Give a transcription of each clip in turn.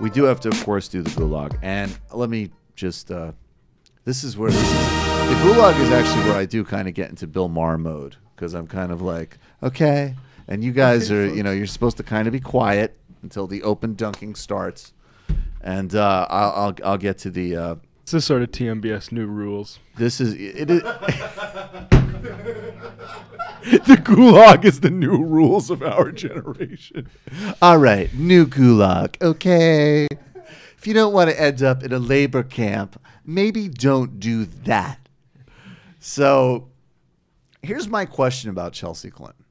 we do have to, of course, do the gulag. And let me just. Uh, this is where this is. The gulag is actually where I do kind of get into Bill Maher mode because I'm kind of like, okay, and you guys are, you know, you're supposed to kind of be quiet until the open dunking starts, and uh, I'll, I'll I'll get to the. Uh, This is sort of TMBS new rules. this is it. Is, the gulag is the new rules of our generation. All right, new gulag. Okay. If you don't want to end up in a labor camp, maybe don't do that. So, here's my question about Chelsea Clinton.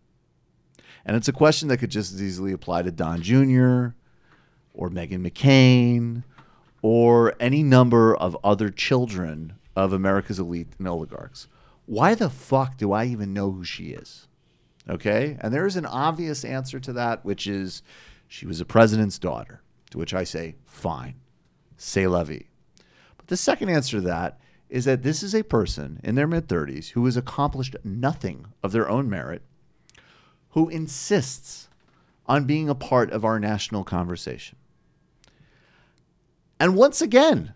And it's a question that could just as easily apply to Don Jr. or Meghan McCain or any number of other children of America's elite and oligarchs. Why the fuck do I even know who she is? Okay. And there is an obvious answer to that, which is she was a president's daughter, to which I say, fine, say vie. But the second answer to that is that this is a person in their mid 30s who has accomplished nothing of their own merit, who insists on being a part of our national conversation. And once again,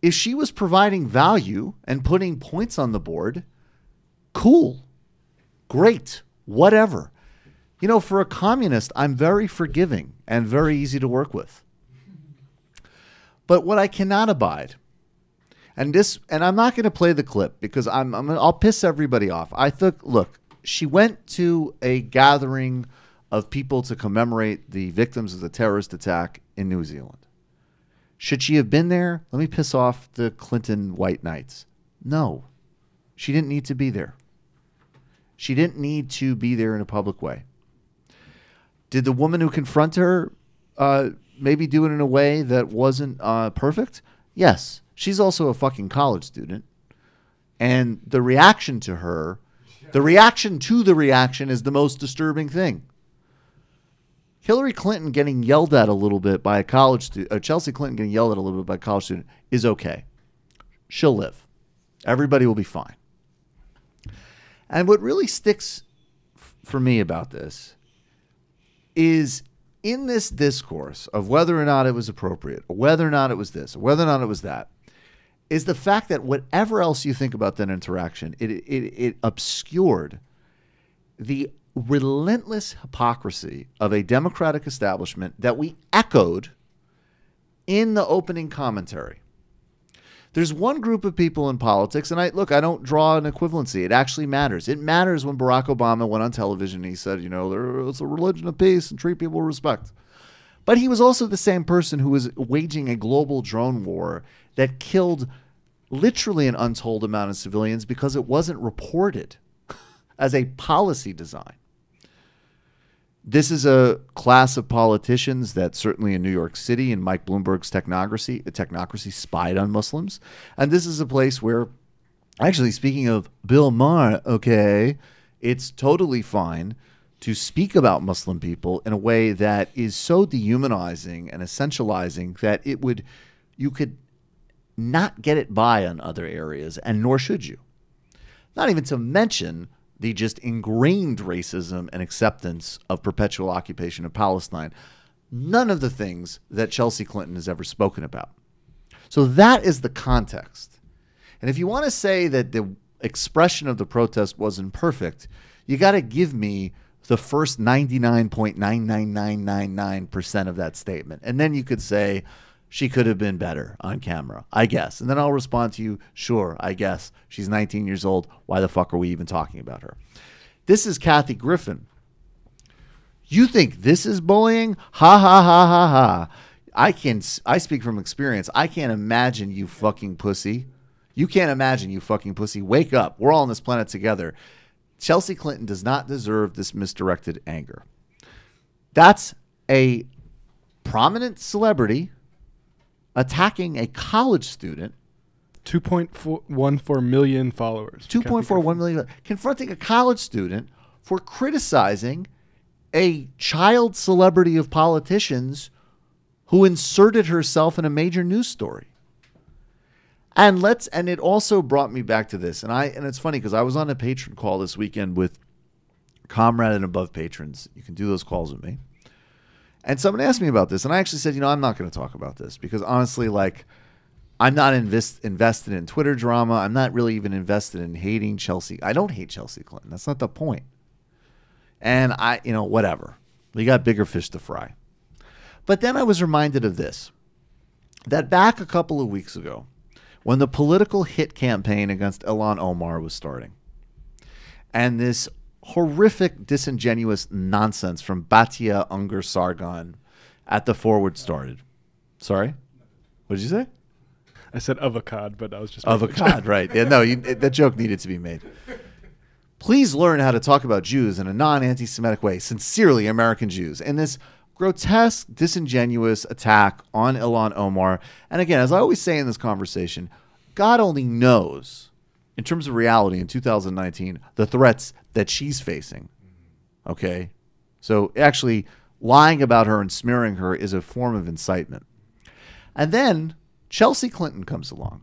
if she was providing value and putting points on the board, cool, great, whatever. You know, for a communist, I'm very forgiving and very easy to work with. But what I cannot abide, and this, and I'm not going to play the clip because I'm, I'm I'll piss everybody off. I think, look, she went to a gathering of people to commemorate the victims of the terrorist attack in New Zealand. Should she have been there? Let me piss off the Clinton White Knights. No, she didn't need to be there. She didn't need to be there in a public way. Did the woman who confronted her uh, maybe do it in a way that wasn't uh, perfect? Yes. She's also a fucking college student. And the reaction to her, the reaction to the reaction is the most disturbing thing. Hillary Clinton getting yelled at a little bit by a college student, uh, Chelsea Clinton getting yelled at a little bit by a college student is okay. She'll live. Everybody will be fine. And what really sticks for me about this is in this discourse of whether or not it was appropriate, whether or not it was this, whether or not it was that, is the fact that whatever else you think about that interaction, it, it, it obscured the relentless hypocrisy of a Democratic establishment that we echoed in the opening commentary. There's one group of people in politics, and I look, I don't draw an equivalency. It actually matters. It matters when Barack Obama went on television and he said, you know, it's a religion of peace and treat people with respect. But he was also the same person who was waging a global drone war that killed literally an untold amount of civilians because it wasn't reported as a policy design. This is a class of politicians that certainly in New York City and Mike Bloomberg's technocracy, the technocracy spied on Muslims. And this is a place where, actually, speaking of Bill Maher, okay, it's totally fine to speak about Muslim people in a way that is so dehumanizing and essentializing that it would, you could not get it by on other areas, and nor should you. Not even to mention the just ingrained racism and acceptance of perpetual occupation of Palestine. None of the things that Chelsea Clinton has ever spoken about. So that is the context. And if you want to say that the expression of the protest wasn't perfect, you got to give me the first 99.99999% of that statement. And then you could say, she could have been better on camera, I guess. And then I'll respond to you, sure, I guess. She's 19 years old. Why the fuck are we even talking about her? This is Kathy Griffin. You think this is bullying? Ha ha ha ha ha. I can I speak from experience. I can't imagine you fucking pussy. You can't imagine you fucking pussy. Wake up. We're all on this planet together. Chelsea Clinton does not deserve this misdirected anger. That's a prominent celebrity attacking a college student 2.14 million followers. Two point four one million, confronting a college student for criticizing a child celebrity of politicians who inserted herself in a major news story. And let's and it also brought me back to this. And I and it's funny because I was on a Patreon call this weekend with comrade and above patrons. You can do those calls with me. And someone asked me about this, and I actually said, you know, I'm not going to talk about this because honestly, like, I'm not invest, invested in Twitter drama. I'm not really even invested in hating Chelsea. I don't hate Chelsea Clinton. That's not the point. And I, you know, whatever. We got bigger fish to fry. But then I was reminded of this that back a couple of weeks ago, when the political hit campaign against Ilhan Omar was starting, and this horrific, disingenuous nonsense from Batya Ungar-Sargon at the forward started. Sorry? What did you say? I said avocado, but I was just Avocado, right? Yeah, no, you, the joke needed to be made. Please learn how to talk about Jews in a non-anti-Semitic way. Sincerely, American Jews. And this grotesque, disingenuous attack on Ilhan Omar. And again, as I always say in this conversation, God only knows, in terms of reality in 2019, the threats that she's facing. Okay? So actually, lying about her and smearing her is a form of incitement. And then Chelsea Clinton comes along.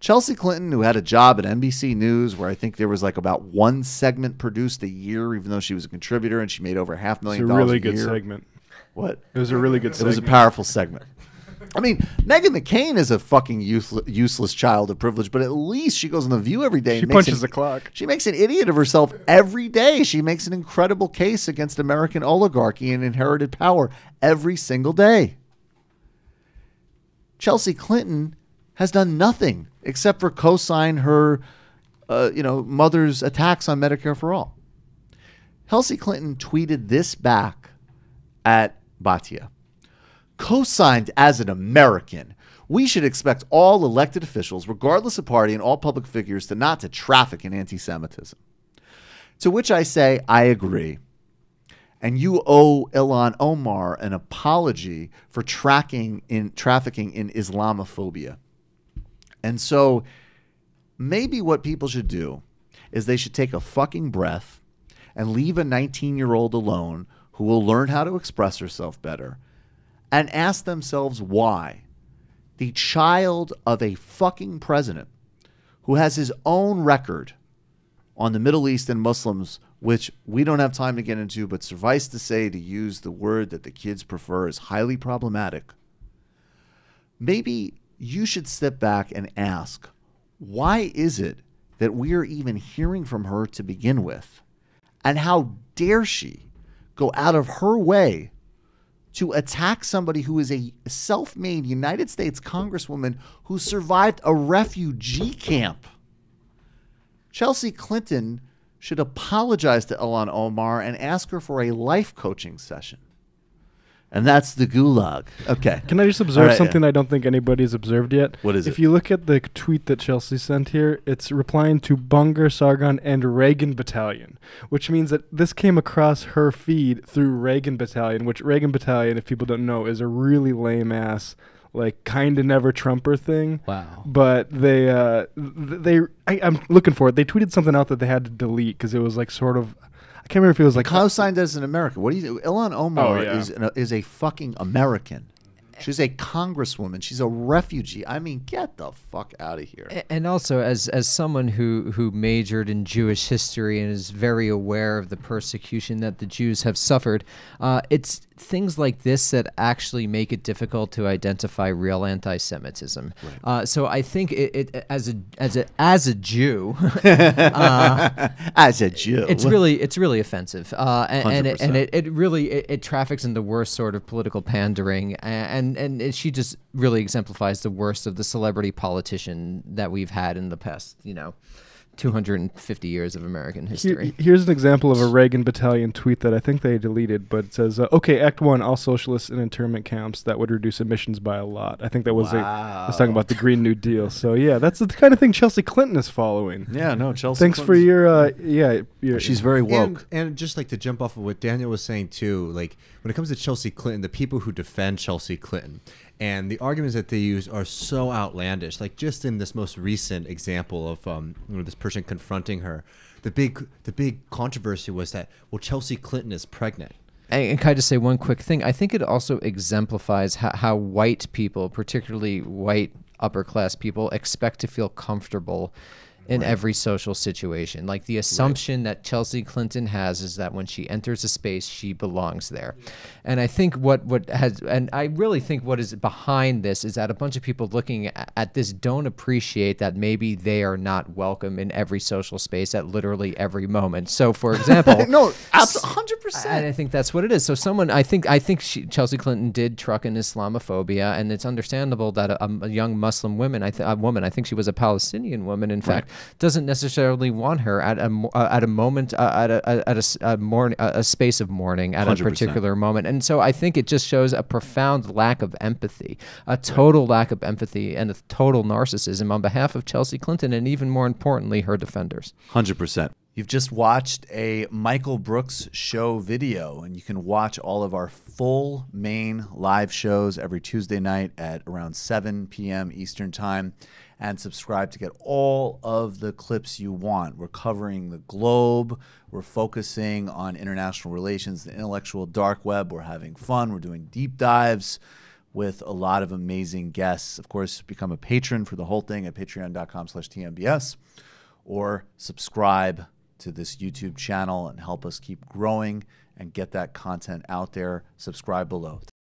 Chelsea Clinton, who had a job at NBC News, where I think there was like about one segment produced a year, even though she was a contributor and she made over half a It's million a dollars really a good year. segment. What? It was a really good It segment. was a powerful segment. I mean, Meghan McCain is a fucking useless, useless child of privilege, but at least she goes on the View every day. She punches an- the clock. She makes an idiot of herself every day. She makes an incredible case against American oligarchy and inherited power every single day. Chelsea Clinton has done nothing except for co-sign her, uh, you know, mother's attacks on Medicare for all. Chelsea Clinton tweeted this back at Batya. Co-signed as an American, we should expect all elected officials, regardless of party, and all public figures to not to traffic in anti-Semitism. To which I say, I agree. And you owe Ilhan Omar an apology for tracking in trafficking in Islamophobia. And so maybe what people should do is they should take a fucking breath and leave a 19 year old alone who will learn how to express herself better and ask themselves why the child of a fucking president who has his own record on the Middle East and Muslims, which we don't have time to get into, but suffice to say, to use the word that the kids prefer is highly problematic. Maybe you should step back and ask why is it that we are even hearing from her to begin with? And how dare she go out of her way to attack somebody who is a self made United States Congresswoman who survived a refugee camp? Chelsea Clinton should apologize to Ilhan Omar and ask her for a life coaching session. And that's the gulag. Okay. Can I just observe right, something I don't think anybody's observed yet? What is if it? you look at the tweet that Chelsea sent here, it's replying to Bunger, Sargon, and Reagan Battalion, which means that this came across her feed through Reagan Battalion, which Reagan Battalion, if people don't know, is a really lame ass, like kind of never Trumper thing. Wow. But they, uh, they, I, I'm looking for it. They tweeted something out that they had to delete because it was like sort of, can't remember if it was like Co-signed as an American. What do you? Ilhan Omar Oh, yeah. is an, is a fucking American. She's a congresswoman. She's a refugee. I mean, get the fuck out of here. And also, as as someone who who majored in Jewish history and is very aware of the persecution that the Jews have suffered, uh, it's things like this that actually make it difficult to identify real anti-Semitism. Uh, so I think it, it as a as a as a Jew, As a Jew, it's really it's really offensive, uh, and, and, it, and it, it really it, it traffics in the worst sort of political pandering, a- and and it, she just really exemplifies the worst of the celebrity politician that we've had in the past, you know, 250 years of American Here- history. here's an example of a Reagan Battalion tweet that I think they deleted, but it says, uh, "Okay, Act One: All socialists in internment camps. That would reduce emissions by a lot." I think that was a, I was talking about the Green New Deal. So yeah, that's the kind of thing Chelsea Clinton is following. yeah, no. Chelsea. Thanks for your uh, yeah. Your, She's very woke. And, and just like to jump off of what Daniel was saying too, like when it comes to Chelsea Clinton, the people who defend Chelsea Clinton and the arguments that they use are so outlandish. Like just in this most recent example of um, you know, this person confronting her, the big the big controversy was that well Chelsea Clinton is pregnant. And, can I just say one quick thing? I think it also exemplifies how, how white people, particularly white upper class people, expect to feel comfortable in every social situation. Like the assumption that Chelsea Clinton has is that when she enters a space, she belongs there. And I think what what has and I really think what is behind this is that a bunch of people looking at this don't appreciate that maybe they are not welcome in every social space at literally every moment. So, for example, no, hundred percent. and I think that's what it is. So someone, I think, I think she, Chelsea Clinton did truck in Islamophobia, and it's understandable that a, a young Muslim woman, I th- a woman, I think she was a Palestinian woman, in fact, doesn't necessarily want her at a uh, at a moment, uh, at a at a, s- a morning, a, a space of mourning at a 100%. particular moment, and so I think it just shows a profound lack of empathy, a total lack of empathy, and a total narcissism on behalf of Chelsea Clinton, and even more importantly, her defenders. Hundred percent. You've just watched a Michael Brooks show video, and you can watch all of our full main live shows every Tuesday night at around 7 p.m. Eastern Time. And subscribe to get all of the clips you want. We're covering the globe. We're focusing on international relations, the intellectual dark web. We're having fun. We're doing deep dives with a lot of amazing guests. Of course, become a patron for the whole thing at patreon.com slash TMBS or subscribe to this YouTube channel and help us keep growing and get that content out there. Subscribe below.